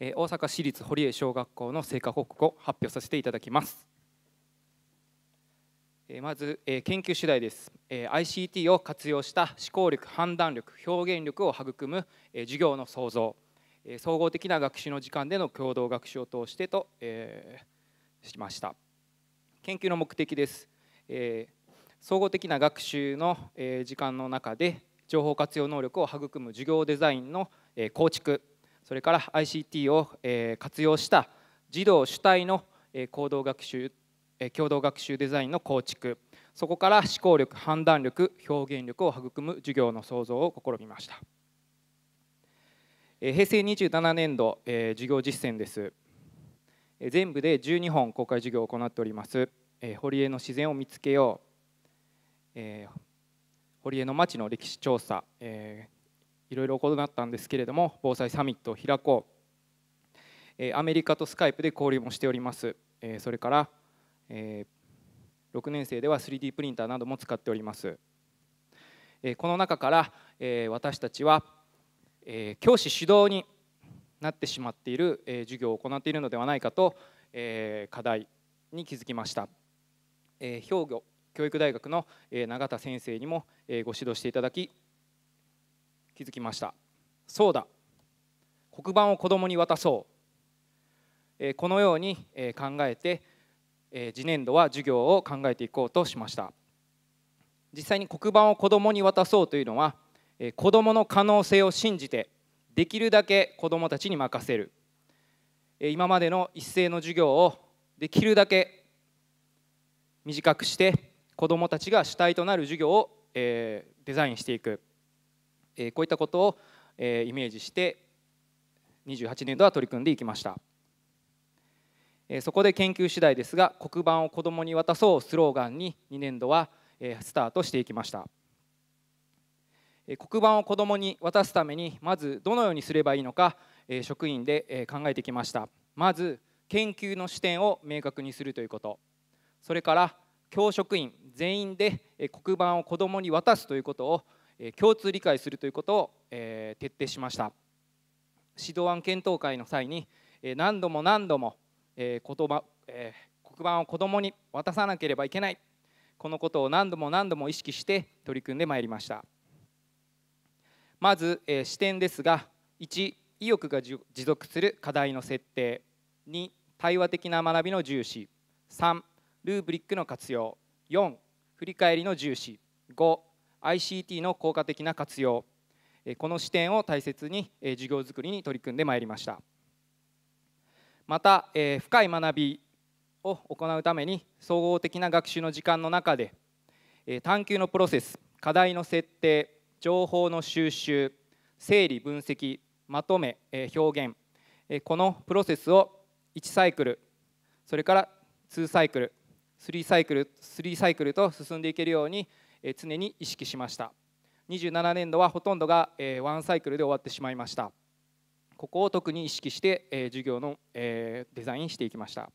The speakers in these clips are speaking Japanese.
大阪市立堀江小学校の成果報告を発表させていただきます。まず研究主題です。ICT を活用した思考力判断力表現力を育む授業の創造。総合的な学習の時間での共同学習を通してとえしました。研究の目的です。え総合的な学習の時間の中で情報活用能力を育む授業デザインの構築。それから ICT を活用した児童主体の行動学習共同学習デザインの構築。そこから思考力判断力表現力を育む授業の創造を試みました。平成27年度授業実践です。全部で12本公開授業を行っております。堀江の自然を見つけよう。堀江の町の歴史調査。いろいろ行ったんですけれども防災サミットを開こう。アメリカとスカイプで交流もしております。それから6年生では 3D プリンターなども使っております。この中から私たちは教師主導になってしまっている授業を行っているのではないかと課題に気づきました。兵庫教育大学の永田先生にもご指導していただき気づきました。そうだ。黒板を子どもに渡そう。このように考えて次年度は授業を考えていこうとしました。実際に黒板を子どもに渡そうというのは子どもの可能性を信じてできるだけ子どもたちに任せる。今までの一斉の授業をできるだけ短くして子どもたちが主体となる授業をデザインしていく。こういったことをイメージして28年度は取り組んでいきました。そこで研究次第ですが黒板を子どもに渡そうスローガンに2年度はスタートしていきました。黒板を子どもに渡すためにまずどのようにすればいいのか職員で考えてきました。まず研究の視点を明確にするということ。それから教職員全員で黒板を子どもに渡すということを共通理解するということを徹底しました。指導案検討会の際に何度も何度も言葉黒板を子どもに渡さなければいけない。このことを何度も何度も意識して取り組んでまいりました。まず視点ですが1意欲が持続する課題の設定。2対話的な学びの重視。3ルーブリックの活用。4振り返りの重視。5 ICT の効果的な活用この視点を大切に授業づくりに取り組んでまいりましたまた深い学びを行うために総合的な学習の時間の中で探究のプロセス課題の設定情報の収集整理分析まとめ表現このプロセスを1サイクルそれから2サイクル3サイクル3サイクルと進んでいけるように常に意識しました。27年度はほとんどがワンサイクルで終わってしまいました。ここを特に意識して授業のデザインしていきました。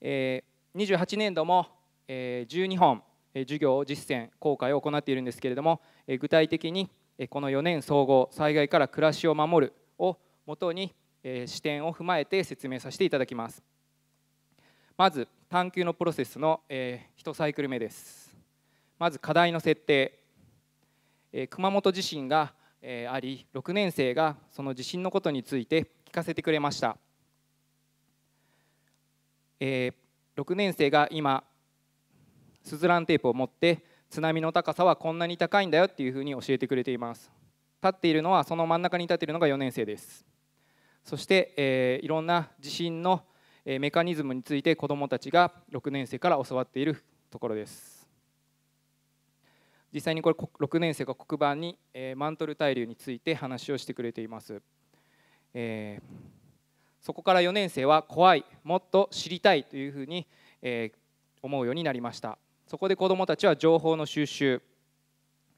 28年度も12本授業実践公開を行っているんですけれども具体的にこの4年総合災害から暮らしを守るをもとに視点を踏まえて説明させていただきます。まず探究のプロセスの1サイクル目です。まず課題の設定、え熊本地震が、えあり6年生がその地震のことについて聞かせてくれました、え6年生が今スズランテープを持って津波の高さはこんなに高いんだよっていうふうに教えてくれています。立っているのはその真ん中に立っているのが4年生です。そして、えー、いろんな地震のメカニズムについて子どもたちが6年生から教わっているところです。実際にこれ6年生が黒板に、えマントル対流について話をしてくれています、えー、そこから4年生は怖いもっと知りたいというふうに、え思うようになりました。そこで子どもたちは情報の収集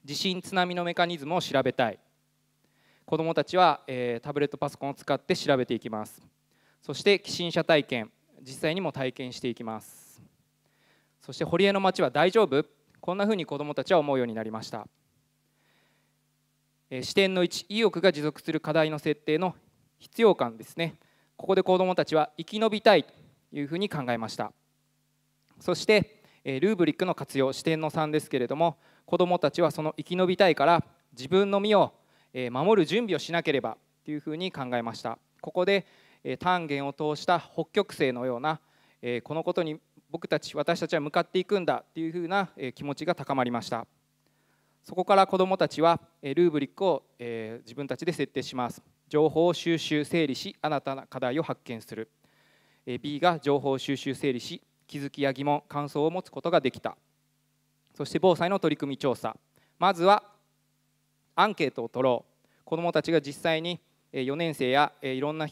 地震津波のメカニズムを調べたい。子どもたちは、えタブレットパソコンを使って調べていきます。そして寄進者体験実際にも体験していきます。そして堀江の町は大丈夫？こんなふうに子どもたちは思うようになりました。視点の1意欲が持続する課題の設定の必要感ですね。ここで子どもたちは生き延びたいというふうに考えました。そしてルーブリックの活用視点の3ですけれども子どもたちはその生き延びたいから自分の身を守る準備をしなければというふうに考えました。ここで単元を通した北極星のようなこのことに僕たち私たちは向かっていくんだというふうな気持ちが高まりました。そこから子どもたちはルーブリックを自分たちで設定します。情報を収集整理し新たな課題を発見する。B が情報を収集整理し気づきや疑問感想を持つことができた。そして防災の取り組み調査。まずはアンケートを取ろう。子どもたちが実際に4年生やいろんな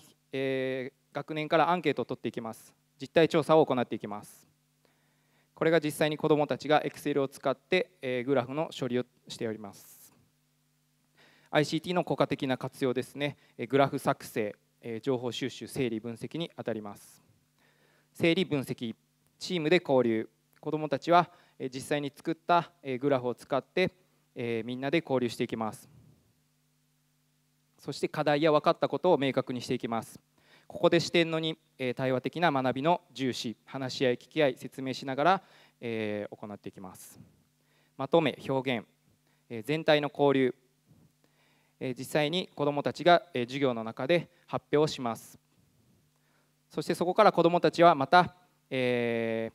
学年からアンケートを取っていきます。実態調査を行っていきます。これが実際に子どもたちが Excel を使ってグラフの処理をしております。ICT の効果的な活用ですね。グラフ作成情報収集整理分析にあたります。整理分析チームで交流。子どもたちは実際に作ったグラフを使ってみんなで交流していきます。そして課題や分かったことを明確にしていきます。ここで視点の2対話的な学びの重視話し合い聞き合い説明しながら行っていきます。まとめ表現。全体の交流。実際に子どもたちが授業の中で発表をします。そしてそこから子どもたちはまたえ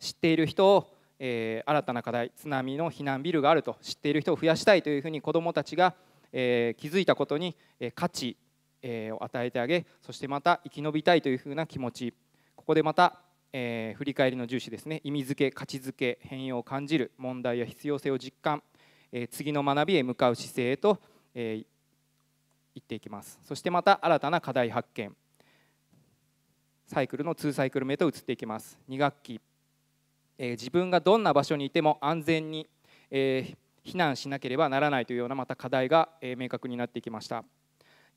ー、知っている人を、えー、新たな課題津波の避難ビルがあると知っている人を増やしたいというふうに子どもたちが、えー、気づいたことに、え価値、えを与えてあげそしてまた生き延びたいというふうな気持ち。ここでまた、え振り返りの重視ですね。意味付け価値づけ変容を感じる問題や必要性を実感、え次の学びへ向かう姿勢へと、え言っていきます。そしてまた新たな課題発見。サイクルの2サイクル目と移っていきます。2学期、えー、自分がどんな場所にいても安全に、えー、避難しなければならないというようなまた課題が、えー、明確になってきました。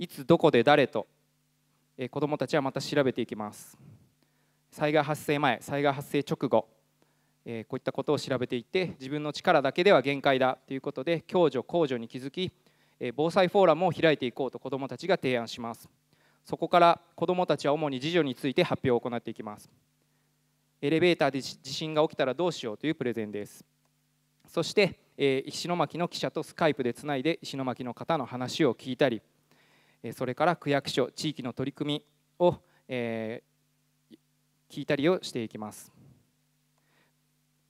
いつどこで誰と、え、子どもたちはまた調べていきます。災害発生前災害発生直後、え、こういったことを調べていって自分の力だけでは限界だということで共助公助に気づき、え、防災フォーラムを開いていこうと子どもたちが提案します。そこから子どもたちは主に次女について発表を行っていきます。エレベーターで地震が起きたらどうしようというプレゼンです。そして、え石巻の記者とスカイプでつないで石巻の方の話を聞いたりそれから区役所地域の取り組みを、え聞いたりをしていきます。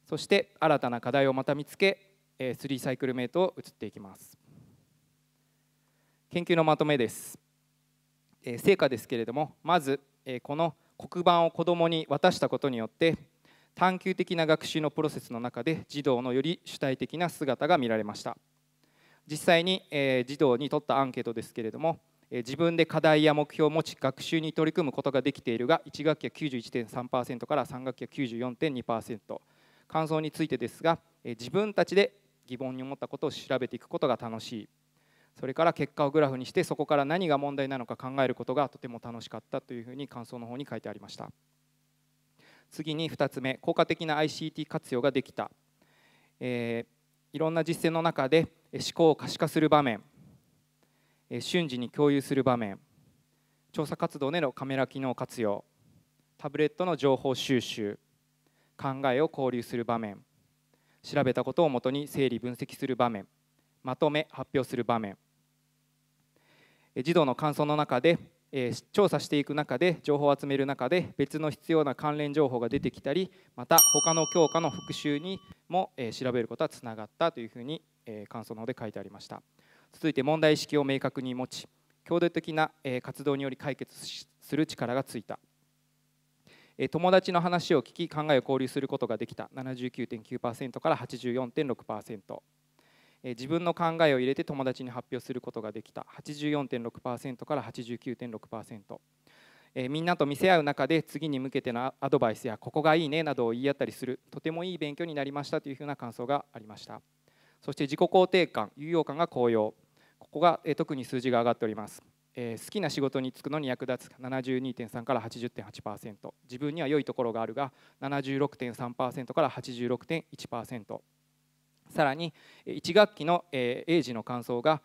そして新たな課題をまた見つけ3サイクルメイトを移っていきます。研究のまとめです。成果ですけれどもまずこの黒板を子どもに渡したことによって探究的な学習のプロセスの中で児童のより主体的な姿が見られました。実際に児童にとったアンケートですけれども自分で課題や目標を持ち学習に取り組むことができているが1学期は91.3%から3学期は94.2%感想についてですが自分たちで疑問に思ったことを調べていくことが楽しい。それから結果をグラフにしてそこから何が問題なのか考えることがとても楽しかったというふうに感想の方に書いてありました。次に2つ目効果的な ICT 活用ができた、えー、いろんな実践の中で思考を可視化する場面。瞬時に共有する場面。調査活動でのカメラ機能活用。タブレットの情報収集。考えを交流する場面。調べたことをもとに整理分析する場面。まとめ発表する場面。児童の感想の中で調査していく中で情報を集める中で別の必要な関連情報が出てきたりまた他の教科の復習にも調べることはつながったというふうに感想の方で書いてありました。続いて問題意識を明確に持ち共同的な活動により解決する力がついた。友達の話を聞き考えを交流することができた。79.9%から84.6%自分の考えを入れて友達に発表することができた。84.6%から89.6%えみんなと見せ合う中で次に向けてのアドバイスやここがいいねなどを言い合ったりするとてもいい勉強になりましたというふうな感想がありました。そして自己肯定感有用感が高揚。ここが、特に数字が上がっております、え好きな仕事に就くのに役立つ72.3から80.8%自分には良いところがあるが76.3%から86.1%さらに1学期の英字の感想が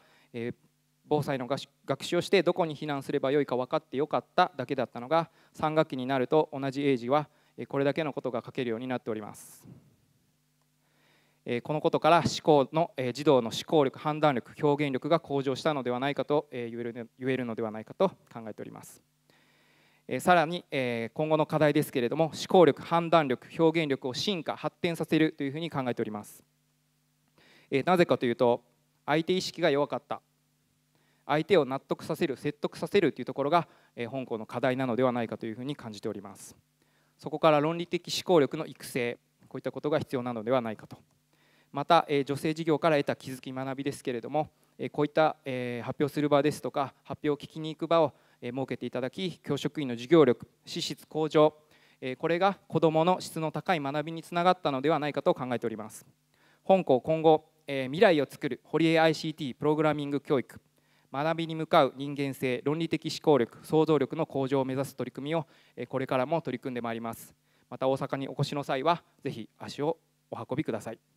防災の学習をしてどこに避難すればよいか分かってよかっただけだったのが3学期になると同じ英字はこれだけのことが書けるようになっております。このことから思考の児童の思考力判断力表現力が向上したのではないかと言えるのではないかと考えております。さらに今後の課題ですけれども思考力判断力表現力を進化発展させるというふうに考えております。なぜかというと相手意識が弱かった。相手を納得させる説得させるというところが本校の課題なのではないかというふうに感じております。そこから論理的思考力の育成こういったことが必要なのではないかと。また女性事業から得た気づき学びですけれどもこういった発表する場ですとか発表を聞きに行く場を設けていただき教職員の授業力資質向上これが子どもの質の高い学びにつながったのではないかと考えております。本校今後未来を作る堀江 ICT プログラミング教育学びに向かう人間性論理的思考力想像力の向上を目指す取り組みをこれからも取り組んでまいります。また大阪にお越しの際はぜひ足をお運びください。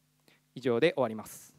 以上で終わります。